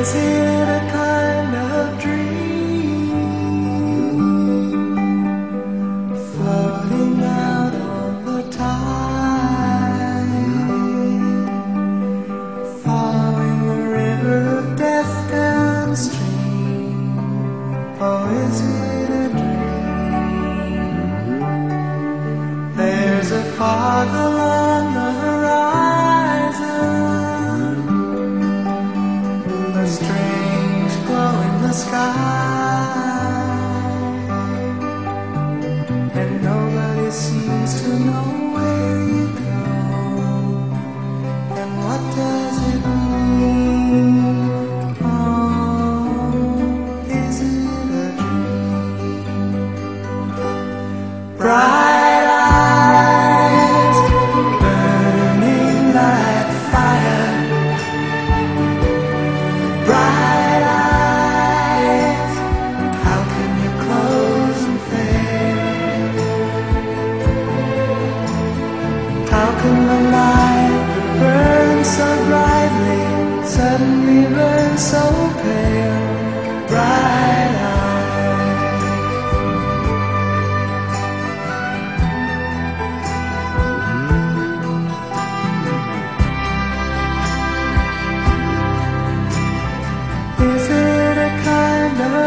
Is it a kind of dream floating out on the tide, following the river of death downstream? Is it a dream? There's a fog sky,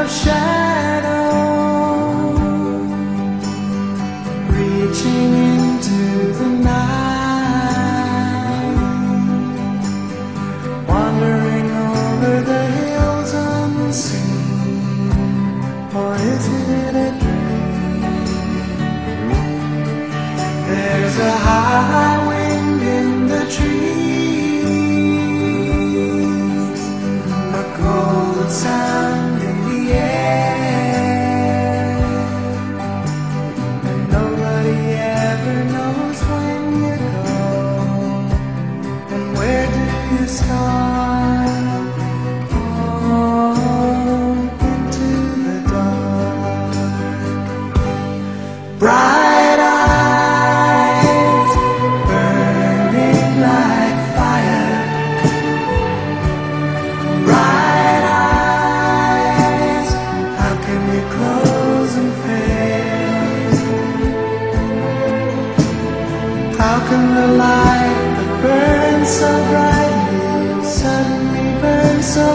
of shadow reaching into the night, wandering over the hills unseen, or is it a dream? There's a high How can the light that burns so brightly suddenly burn so